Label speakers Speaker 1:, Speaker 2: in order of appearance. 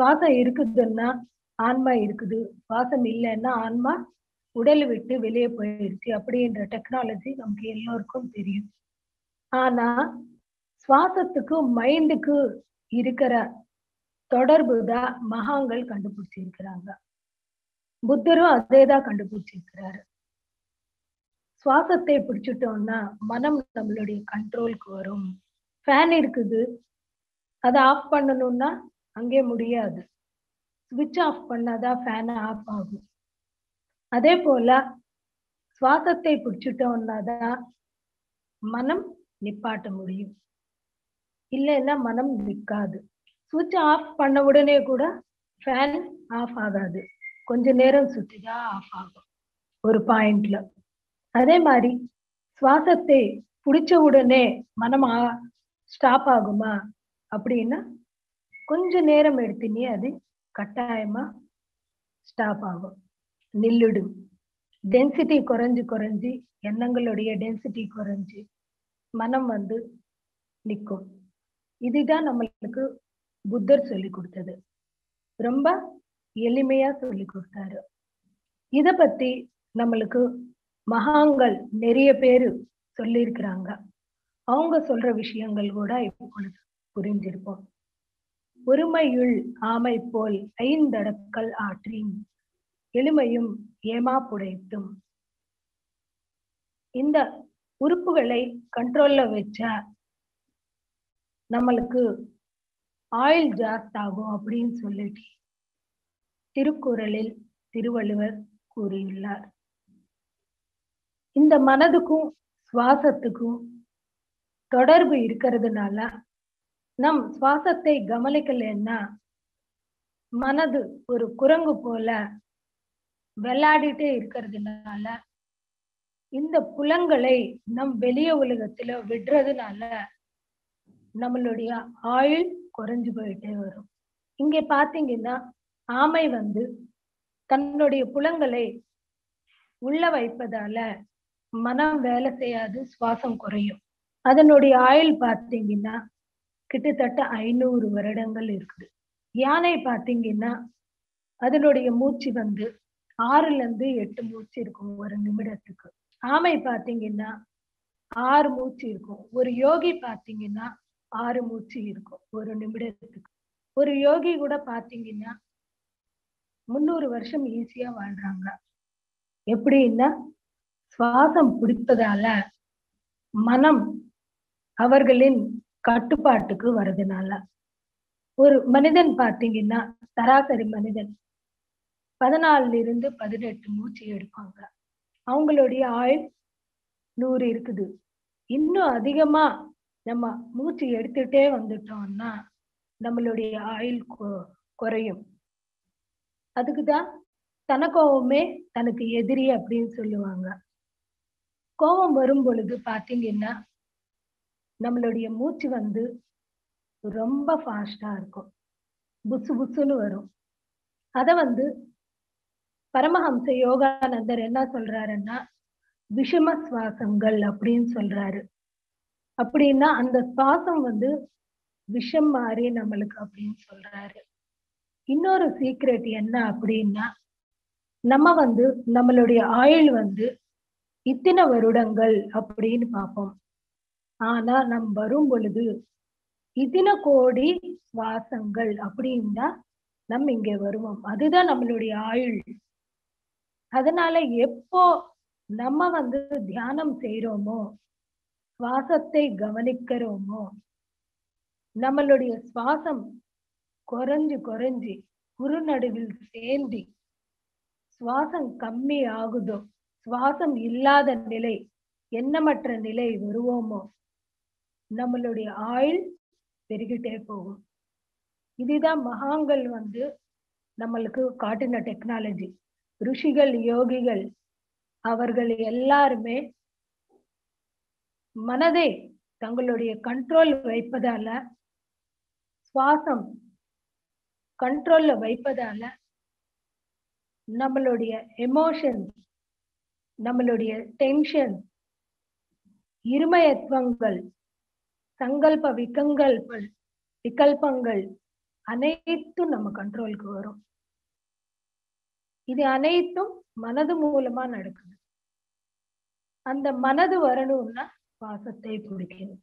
Speaker 1: சுவாசம் இருக்குதுன்னா ஆன்மா இருக்குது. சுவாசம் இல்லைன்னா ஆன்மா உடல் விட்டு வெளியே போயிடுச்சு அப்படின்ற டெக்னாலஜி நமக்கு எல்லோருக்கும் தெரியும். ஆனா சுவாசத்துக்கு மைண்டுக்கு இருக்கிற தொடர்பு தான் மகாங்கள் கண்டுபிடிச்சிருக்கிறாங்க. புத்தரும் அதே தான் கண்டுபிடிச்சிருக்கிறாரு. சுவாசத்தை பிடிச்சிட்டோம்னா மனம் நம்மளுடைய கண்ட்ரோலுக்கு வரும். ஃபேன் இருக்குது அதை ஆஃப் பண்ணணும்னா அங்கே முடியாது. சுவிட்ச் ஆஃப் பண்ணாதான் ஃபேன் ஆஃப் ஆகும். அதே போல சுவாசத்தை பிடிச்சிட்டோம்னா தான் மனம் நிப்பாட்ட முடியும். இல்லைன்னா மனம் நிற்காது சுவிட்ச் ஆஃப் பண்ண உடனே கூட ஃபேன் ஆஃப் ஆகாது. கொஞ்ச நேரம் சுற்றி தான் ஆஃப் ஆகும். ஒரு பாயிண்ட்ல அதே மாதிரி சுவாசத்தை பிடிச்ச உடனே மனம் ஸ்டாப் ஆகுமா? அப்படின்னா கொஞ்ச நேரம் எடுத்தினே அது கட்டாயமா ஸ்டாப் ஆகும். நில்லுடும் டென்சிட்டி குறைஞ்சு குறைஞ்சு எண்ணங்களுடைய டென்சிட்டி குறைஞ்சு மனம் வந்து நிற்கும். இதுதான் நம்மளுக்கு புத்தர் சொல்லி கொடுத்தது. ரொம்ப எளிமையா சொல்லி கொடுத்தாரு. இத பத்தி நம்மளுக்கு மகாங்கள் நிறைய பேரு சொல்லியிருக்கிறாங்க. அவங்க சொல்ற விஷயங்கள் கூட இப்பொழுது புரிஞ்சிருப்போம். ஒருமையுள் ஆமை போல் ஐந்தடக்கல் ஆற்றின் எளிமையும் ஏமா புடைத்தும். இந்த உறுப்புகளை கண்ட்ரோல்ல வச்சா நம்மளுக்கு ஆயில் ஜாஸ்த் ஆகும் அப்படின்னு சொல்லிட்டு திருக்குறளில் திருவள்ளுவர் கூறியுள்ளார். இந்த மனதுக்கும் சுவாசத்துக்கும் தொடர்பு இருக்கிறதுனால நம் சுவாசத்தை கவனிக்கலைன்னா மனது ஒரு குரங்கு போல விளையாடிட்டே இருக்கிறதுனால இந்த புலங்களை நம் வெளிய உலகத்துல விடுறதுனால நம்மளுடைய ஆயுள் குறைஞ்சு போயிட்டே வரும். இங்க பாத்தீங்கன்னா ஆமை வந்து தன்னுடைய புலங்களை உள்ள வைப்பதால மனம் வேலை செய்யாது சுவாசம் குறையும். அதனுடைய ஆயுள் பார்த்தீங்கன்னா கிட்டத்தட்ட ஐநூறு வருடங்கள் இருக்குது. யானை பார்த்தீங்கன்னா அதனுடைய மூச்சு வந்து ஆறுல இருந்து எட்டு மூச்சு இருக்கும் ஒரு நிமிடத்துக்கு. ஆமை பார்த்தீங்கன்னா ஆறு மூச்சு இருக்கும். ஒரு யோகி பார்த்தீங்கன்னா ஆறு மூச்சு இருக்கும் ஒரு நிமிடத்துக்கு. ஒரு யோகி கூட பார்த்தீங்கன்னா முந்நூறு வருஷம் ஈஸியா வாழ்றாங்க. எப்படின்னா சுவாசம் பிடிப்பதால மனம் அவர்களின் கட்டுப்பாட்டுக்கு வருதுனால ஒரு மனிதன் பார்த்தீங்கன்னா சராசரி மனிதன் பதினாலுல இருந்து பதினெட்டு மூச்சு எடுப்பாங்க. அவங்களுடைய ஆயுள் நூறு இருக்குது. இன்னும் அதிகமா நம்ம மூச்சு எடுத்துட்டே வந்துட்டோம்னா நம்மளுடைய ஆயுள் குறையும். அதுக்குதான் தனக்கோவமே தனக்கு எதிரி அப்படின்னு சொல்லுவாங்க. கோபம் வரும் பொழுது பாத்தீங்கன்னா நம்மளுடைய மூச்சு வந்து ரொம்ப ஃபாஸ்டா இருக்கும். புசு புசுன்னு வரும். அத வந்து பரமஹம்ச யோகானந்தர் என்ன சொல்றாருன்னா விஷம சுவாசங்கள் அப்படின்னு சொல்றாரு. அப்படின்னா அந்த சுவாசம் வந்து விஷம் மாதிரி நம்மளுக்கு அப்படின்னு சொல்றாரு. இன்னொரு சீக்ரெட் என்ன அப்படின்னா நம்ம வந்து நம்மளுடைய ஆயுள் வந்து இத்தனை வருடங்கள் அப்படின்னு பார்ப்போம். ஆனா நம் வரும் பொழுது இத்தனை கோடி சுவாசங்கள் அப்படின்னா நம்ம இங்க வருவோம். அதுதான் நம்மளுடைய ஆயுள். அதனால எப்போ நம்ம வந்து தியானம் செய்யறோமோ சுவாசத்தை கவனிக்கிறோமோ நம்மளுடைய சுவாசம் குறைஞ்சு குறைஞ்சி குறுநடுவில் சேர்ந்தி சுவாசம் கம்மி ஆகுதோ சுவாசம் இல்லாத நிலை எண்ணமற்ற நிலை வருவோமோ நம்மளுடைய ஆயுள் பெருகிட்டே போகும். இதுதான் மகாங்கள் வந்து நம்மளுக்கு காட்டின டெக்னாலஜி ருஷிகள் யோகிகள் அவர்கள் எல்லாருமே மனதை தங்களுடைய கண்ட்ரோல் வைப்பதால சுவாசம் கண்ட்ரோல்ல வைப்பதால நம்மளுடைய எமோஷன் நம்மளுடைய டென்ஷன் இருமயத்துவங்கள் சங்கல்ப விக்கங்கள் விகல்பங்கள் அனைத்தும் நம்ம கண்ட்ரோலுக்கு வரும். இது அனைத்தும் மனது மூலமா நடக்குது. அந்த மனது வரணும்னா சுவாசத்தை பிடிக்கணும்